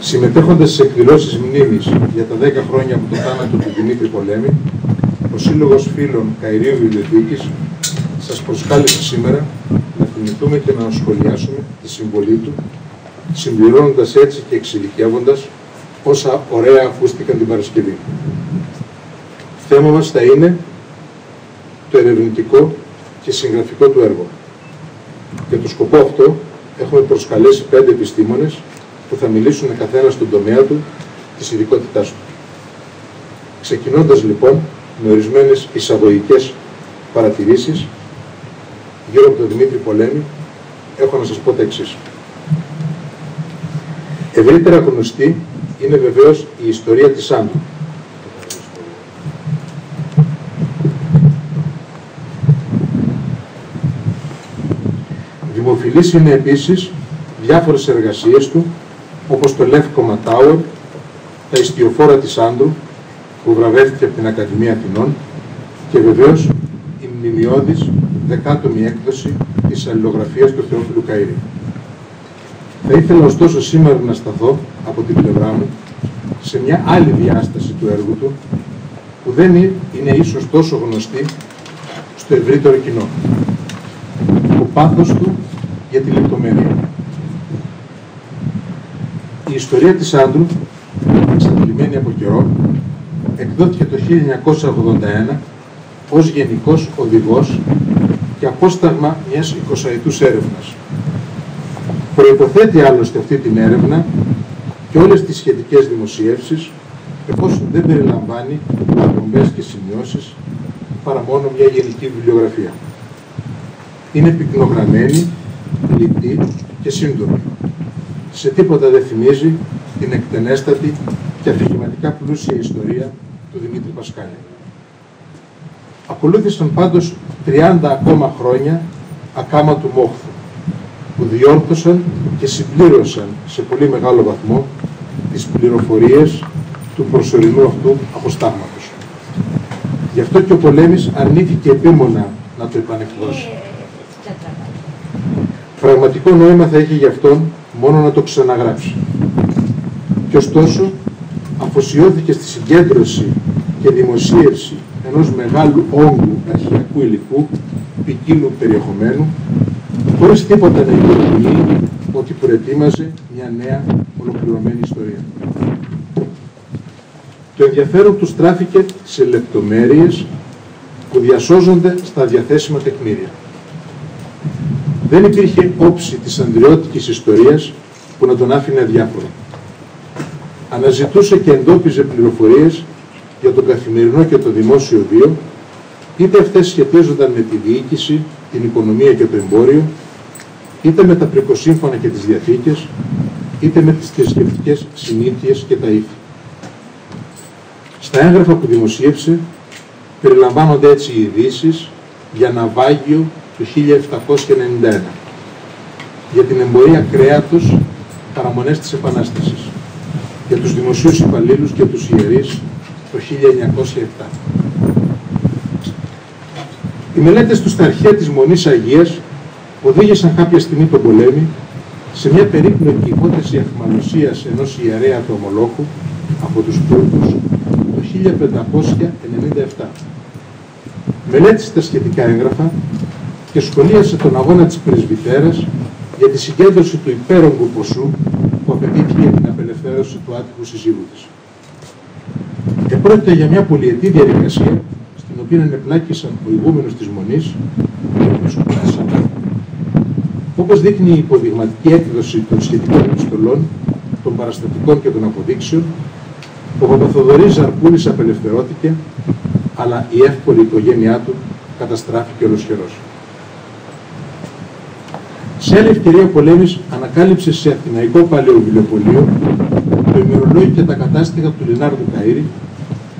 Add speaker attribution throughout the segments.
Speaker 1: Συμμετέχοντας σε εκδηλώσεις μνήμης για τα 10 χρόνια από το θάνατο του Δημήτρη Πολέμη, ο Σύλλογος Φίλων Καηρίου Βιβλιοθήκης σας προσκάλεσε σήμερα να θυμηθούμε και να σχολιάσουμε τη συμβολή του, συμπληρώνοντας έτσι και εξειδικεύοντας όσα ωραία ακούστηκαν την Παρασκευή. Θέμα μας θα είναι το ερευνητικό και συγγραφικό του έργο. Για το σκοπό αυτό έχουμε προσκαλέσει πέντε επιστήμονες που θα μιλήσουν καθένα στον τομέα του της ειδικότητάς του. Ξεκινώντας λοιπόν με ορισμένες εισαγωγικές παρατηρήσεις γύρω από τον Δημήτρη Πολέμη, έχω να σας πω τα εξής. Ευρύτερα γνωστή είναι βεβαίως η ιστορία της Άντου. Δημοφιλής είναι επίσης διάφορες εργασίες του, όπως το Λεύκομα Tower, τα ιστιοφόρα της Άντρου, που βραβεύτηκε από την Ακαδημία Αθηνών, και βεβαίως η μνημειώδης δεκάτομη έκδοση της αλληλογραφίας του Θεόφιλου Καΐρη. Θα ήθελα ωστόσο σήμερα να σταθώ από την πλευρά μου σε μια άλλη διάσταση του έργου του που δεν είναι ίσως τόσο γνωστή στο ευρύτερο κοινό. Το πάθος του για τη λεπτομέρεια. Η ιστορία της Άντρου, εξαντλημένη από καιρό, εκδόθηκε το 1981 ως γενικός οδηγός και απόσταγμα μιας 20ετούς έρευνας. Προϋποθέτει άλλωστε αυτή την έρευνα και όλες τις σχετικές δημοσιεύσεις εφόσον δεν περιλαμβάνει απομπές και σημειώσεις παρά μόνο μια γενική βιβλιογραφία. Είναι πυκνογραμμένη, λιτή και σύντομη. Σε τίποτα δεν θυμίζει την εκτενέστατη και αφηγηματικά πλούσια ιστορία του Δημήτρη Πασκάλη. Ακολούθησαν πάντως 30 ακόμα χρόνια ακάματου μόχθου, που διόρθωσαν και συμπλήρωσαν σε πολύ μεγάλο βαθμό τις πληροφορίες του προσωρινού αυτού αποστάγματος. Γι' αυτό και ο Πολέμης αρνήθηκε επίμονα να το επανεκδώσει. Πραγματικό νόημα θα είχε γι' αυτόν μόνο να το ξαναγράψει. Και ωστόσο αφοσιώθηκε στη συγκέντρωση και δημοσίευση ενός μεγάλου όγκου αρχιακού υλικού ποικίλου περιεχομένου χωρίς τίποτα να υποδεικνύει ότι προετοίμαζε μια νέα ολοκληρωμένη ιστορία. Το ενδιαφέρον του στράφηκε σε λεπτομέρειες που διασώζονται στα διαθέσιμα τεκμήρια. Δεν υπήρχε όψη της ανδριώτικης ιστορίας που να τον άφηνε αδιάφορο. Αναζητούσε και εντόπιζε πληροφορίες για το καθημερινό και το δημόσιο βίο, είτε αυτές σχετίζονταν με τη διοίκηση, την οικονομία και το εμπόριο, είτε με τα πρικοσύμφωνα και τις διαθήκες, είτε με τις θρησκευτικές συνήθειες και τα ήθη. Στα έγγραφα που δημοσίευσε περιλαμβάνονται έτσι οι ειδήσεις για ναυάγιο του 1791, για την εμπορία κρέατος παραμονές της Επανάστασης, για τους δημοσίους υπαλλήλους και τους ιερείς το 1907. Οι μελέτες του στα αρχαία της Μονής Αγίας οδήγησαν κάποια στιγμή τον πολέμη σε μια περίπλοκη υπόθεση αχμαλωσίας ενός ιερέα του Ομολόχου από τους Τούρκους το 1597. Μελέτησε τα σχετικά έγγραφα και σχολίασε τον αγώνα της πρεσβυτέρας για τη συγκέντρωση του υπέρογκου ποσού που απαιτήθηκε για την απελευθέρωση του άτυχου συζύγου της. Επρόκειται για μια πολυετή διαδικασία στην οποία ενεπλάκησαν ο ηγούμενος της Μονής και ο Όπως δείχνει η υποδειγματική έκδοση των σχετικών επιστολών, των παραστατικών και των αποδείξεων, ο Παπαθοδωρής Ζαρπούλης απελευθερώθηκε, αλλά η εύπολη οικογένειά του καταστράφηκε ολοσχερός. Σε άλλη ευκαιρία ο Πολέμης ανακάλυψε σε Αθηναϊκό Παλαιό Βιβλιοπωλείο το ημερολόγιο και τα κατάστοιχα του Λινάρδου Καΐρη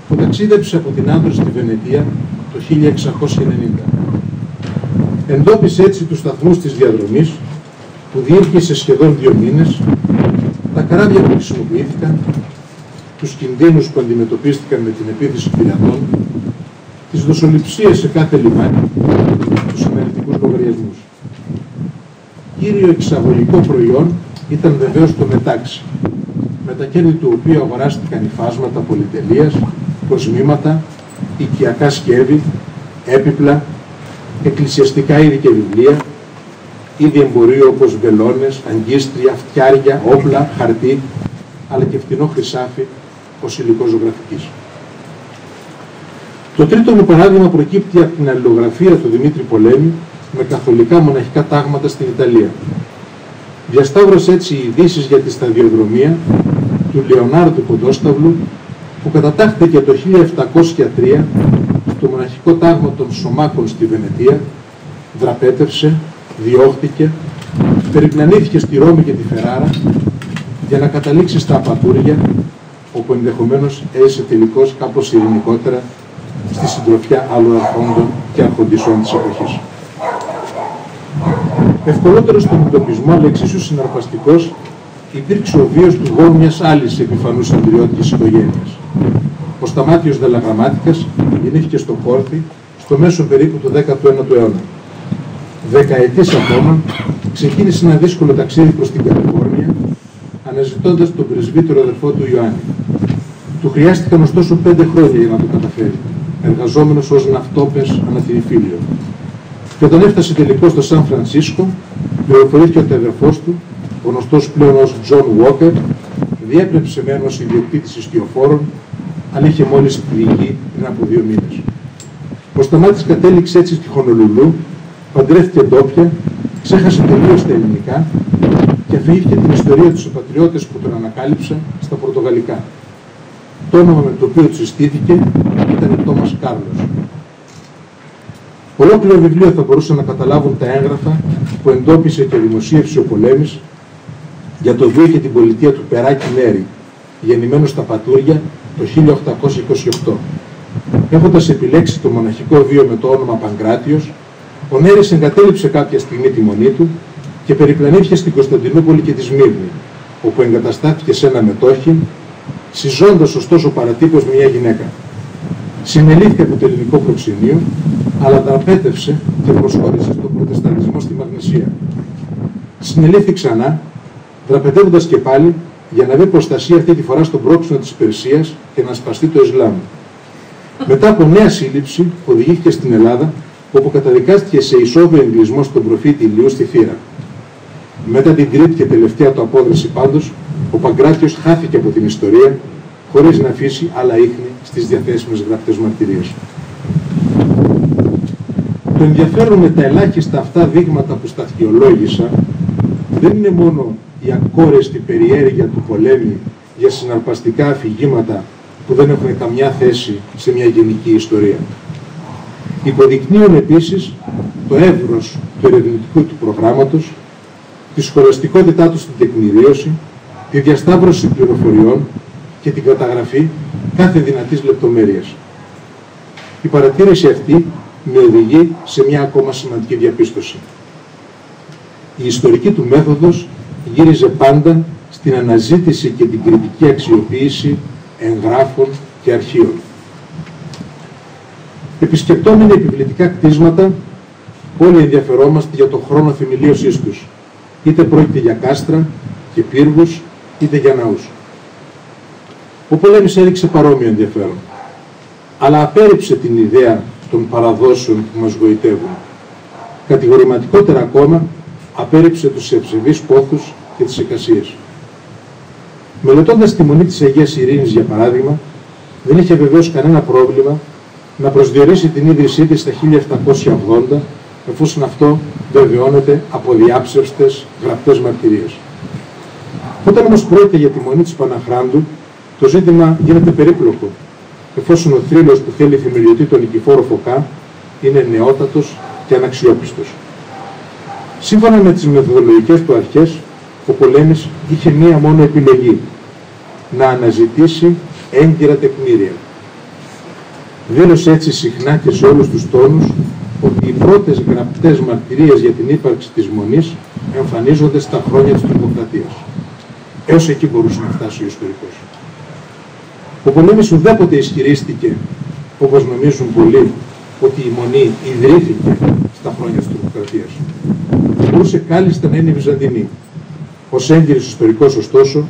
Speaker 1: που ταξίδεψε από την Άντρο στη Βενετία το 1690. Εντόπισε έτσι τους σταθμούς της διαδρομής που διήρκησε σχεδόν δύο μήνες, τα καράβια που χρησιμοποιήθηκαν, τους κινδύνους που αντιμετωπίστηκαν με την επίθεση πειρατών, τις δοσοληψίες σε κάθε λιμάνι, τους αναλυτικούς λογαριασμούς. Κύριο εξαγωγικό προϊόν ήταν βεβαίως το μετάξι, με τα κέρδη του οποίου αγοράστηκαν υφάσματα πολυτελείας, κοσμήματα, οικιακά σκεύη, έπιπλα, εκκλησιαστικά είδη και βιβλία, είδη εμπορίου όπως βελόνες, αγκίστρια, φτιάρια, όπλα, χαρτί, αλλά και φτηνό χρυσάφι ως υλικό ζωγραφικής. Το τρίτο μου παράδειγμα προκύπτει από την αλληλογραφία του Δημήτρη Πολέμη με καθολικά μοναχικά τάγματα στην Ιταλία. Διασταύρωσε έτσι οι ειδήσεις για τη σταδιοδρομία του Λεωνάρδου Κοντόσταυλου που κατατάχθηκε το 1703 στο μοναχικό τάγμα των Σωμάκων στη Βενετία, δραπέτευσε, διώχτηκε, περιπλανήθηκε στη Ρώμη και τη Φεράρα για να καταλήξει στα Απατούρια, όπου ενδεχομένως έζησε τελικώς κάπως ειρηνικότερα στη συντροφιά άλλων αρχόντων και αρχοντισών της εποχής. Ευκολότερος στον εντοπισμό, αλλά εξίσου συναρπαστικός, υπήρξε ο βίος του γόνου μιας άλλης επιφανούς αντριώτικης οικογένειας. Ο Σταμάτιος Δελαγραμμάτικας γεννήθηκε στο Κόρθι, στο μέσο περίπου του 19ου αιώνα. Δεκαετής ακόμα, ξεκίνησε ένα δύσκολο ταξίδι προς την Καλιφόρνια, αναζητώντας τον πρεσβύτερο αδερφό του Ιωάννη. Του χρειάστηκαν ωστόσο πέντε χρόνια για να το καταφέρει, εργαζόμενος ως ναυτόπαις ανά την υφήλιο. Και όταν έφτασε τελικώς στο Σαν Φρανσίσκο, πληροφορήθηκε ότι ο αδερφός του, γνωστός πλέον ως John Walker, διέπρεπε μεν ως ιδιοκτήτης ιστιοφόρων, αλλά είχε μόλις πνιγεί πριν από δύο μήνες. Ο Σταμάτης κατέληξε έτσι στη Χονολουλού, παντρεύτηκε ντόπια, ξέχασε τελείως τα ελληνικά και αφήγηκε την ιστορία τους πατριώτες που τον ανακάλυψαν στα πορτογαλικά. Το όνομα με το οποίο τους συστήθηκε ήταν Τόμας Κάρλος. Ολόκληρο βιβλίο θα μπορούσαν να καταλάβουν τα έγγραφα που εντόπισε και δημοσίευσε ο Πολέμης για το βίο και την πολιτεία του Περάκη Νέρη, γεννημένος στα Πατούρια το 1828. Έχοντας επιλέξει το μοναχικό βίο με το όνομα Παγκράτιος, ο Νέρης εγκατέλειψε κάποια στιγμή τη μονή του και περιπλανήθηκε στην Κωνσταντινούπολη και τη Σμύρνη, όπου εγκαταστάθηκε σε ένα μετόχι, συζώντας ωστόσο παρατύπως μια γυναίκα. Συνελήφθηκε από το ελληνικό προξενείο, αλλά ταπέτευσε και προσχώρησε στον προτεσταντισμό στη Μαγνησία. Συνελήφθη ξανά, δραπετεύοντας και πάλι για να βρει προστασία αυτή τη φορά στον πρόξενο της Περσίας και να σπαστεί το Ισλάμ. Μετά από νέα σύλληψη, οδηγήθηκε στην Ελλάδα, όπου καταδικάστηκε σε ισόβιο εγκλισμό στον προφήτη Ηλίου στη Θήρα. Μετά την τρίτη και τελευταία του απόδραση πάντως, ο Παγκράτιος χάθηκε από την ιστορία, χωρίς να αφήσει άλλα ίχνη στις διαθέσιμες γραπτές μαρτυρίες. Το ενδιαφέρον με τα ελάχιστα αυτά δείγματα που σταθιολόγησα δεν είναι μόνο η ακόρεστη περιέργεια του πολέμη για συναρπαστικά αφηγήματα που δεν έχουν καμιά θέση σε μια γενική ιστορία. Υποδεικνύουν επίσης το εύρος του ερευνητικού του προγράμματος, τη σχολαστικότητά του στην τεκμηρίωση, τη διασταύρωση πληροφοριών και την καταγραφή κάθε δυνατής λεπτομέρειας. Η παρατήρηση αυτή με οδηγεί σε μια ακόμα σημαντική διαπίστωση. Η ιστορική του μέθοδος γύριζε πάντα στην αναζήτηση και την κριτική αξιοποίηση εγγράφων και αρχείων. Επισκεπτόμενοι επιβλητικά κτίσματα, όλοι ενδιαφερόμαστε για το χρόνο θεμελίωσής τους, είτε πρόκειται για κάστρα και πύργους, είτε για ναούς. Ο Πολέμης έριξε παρόμοιο ενδιαφέρον, αλλά απέρριψε την ιδέα των παραδόσεων που μας γοητεύουν. Κατηγορηματικότερα ακόμα, απέρριψε τους ευσεβείς πόθους και τις εικασίες. Μελετώντας τη Μονή της Αγίας Ειρήνης, για παράδειγμα, δεν είχε βεβαίως κανένα πρόβλημα να προσδιορίσει την ίδρυσή της στα 1780, εφόσον αυτό βεβαιώνεται από διάψευστες γραπτές μαρτυρίες. Όταν όμως πρόκειται για τη Μονή της Παναχράντου, το ζήτημα γίνεται περίπλοκο, εφόσον ο θρύλος που θέλει θεμελιωτή τον Νικηφόρο Φωκά είναι νεότατος και αναξιόπιστος. Σύμφωνα με τις μεθοδολογικές του αρχές, ο Πολέμης είχε μία μόνο επιλογή, να αναζητήσει έγκυρα τεκμήρια. Δήλωσε έτσι συχνά και σε όλους τους τόνους ότι οι πρώτες γραπτές μαρτυρίες για την ύπαρξη της Μονής εμφανίζονται στα χρόνια της τρομοκρατίας. Έως εκεί μπορούσε να φτάσει ο ιστορικός. Ο Πολέμης ουδέποτε ισχυρίστηκε, όπως νομίζουν πολλοί, ότι η Μονή ιδρύθηκε στα χρόνια της Τουρκοκρατίας. Μπορούσε κάλλιστα να είναι Βυζαντινή. Ως έγκυρης ιστορικός, ωστόσο,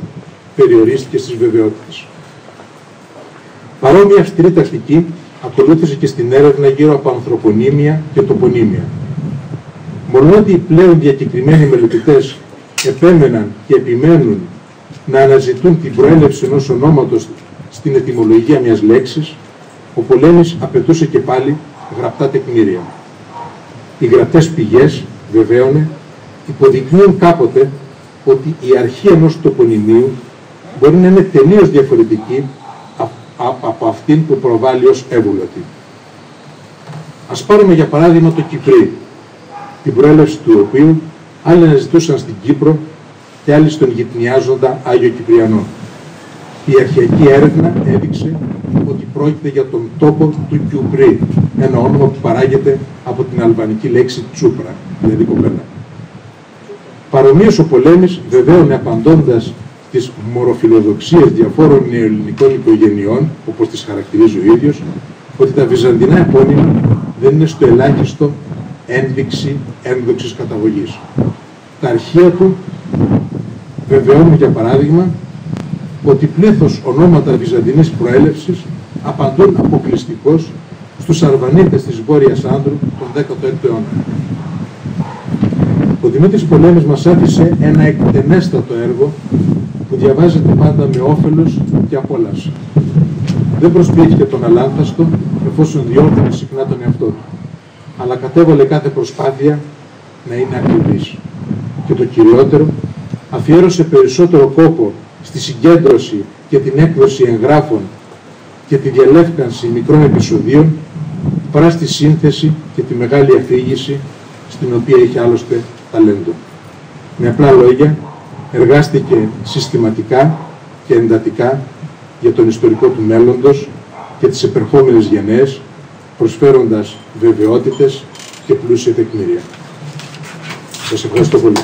Speaker 1: περιορίστηκε στις βεβαιότητες. Παρόμοια αυστηρή τακτική ακολούθησε και στην έρευνα γύρω από ανθρωπονίμια και τοπονίμια. Μόνο ότι οι πλέον διακεκριμένοι μελετητές επέμεναν και επιμένουν να αναζητούν την προέλευση ενός ονόματος στην ετυμολογία μιας λέξης, ο Πολέμης απαιτούσε και πάλι γραπτά τεκμήρια. Οι γραπτές πηγές, βεβαίωνε, υποδεικνύουν κάποτε ότι η αρχή ενός τοπονημίου μπορεί να είναι τελείως διαφορετική από αυτήν που προβάλλει ως εύουλατη. Ας πάρουμε για παράδειγμα το Κυπρί, την προέλευση του οποίου άλλοι αναζητούσαν στην Κύπρο και άλλοι στον γυτνιάζοντα Άγιο Κυπριανό. Η αρχαϊκή έρευνα έδειξε ότι πρόκειται για τον τόπο του Κιουπρί, ένα όνομα που παράγεται από την αλβανική λέξη τσούπρα, δηλαδή κοπέλα. Παρομοίως ο Πολέμης βεβαίωνε απαντώντας τις μοροφιλοδοξίες διαφόρων νεοελληνικών οικογενειών, όπως τις χαρακτηρίζει ο ίδιος, ότι τα βυζαντινά επώνυμα δεν είναι στο ελάχιστο ένδειξη ένδοξης καταγωγής. Τα αρχεία του βεβαιώνουν για παράδειγμα ότι πλήθος ονόματα βυζαντινής προέλευσης απαντούν αποκλειστικώς στους Αρβανίτες της Βόρειας Άνδρου τον 16ο αιώνα. Ο Δημήτρης Πολέμης μας άφησε ένα εκτενέστατο έργο που διαβάζεται πάντα με όφελος και απόλαυση. Δεν προσποιήθηκε τον αλάνθαστο εφόσον διόρθωνε συχνά τον εαυτό του, αλλά κατέβαλε κάθε προσπάθεια να είναι ακριβής. Και το κυριότερο, αφιέρωσε περισσότερο κόπο στη συγκέντρωση και την έκδοση εγγράφων και τη διαλεύκανση μικρών επεισοδίων παρά στη σύνθεση και τη μεγάλη αφήγηση στην οποία είχε άλλωστε ταλέντο. Με απλά λόγια, εργάστηκε συστηματικά και εντατικά για τον ιστορικό του μέλλοντος και τις επερχόμενες γενναίες, προσφέροντας βεβαιότητες και πλούσια τεκμήρια. Σας ευχαριστώ πολύ.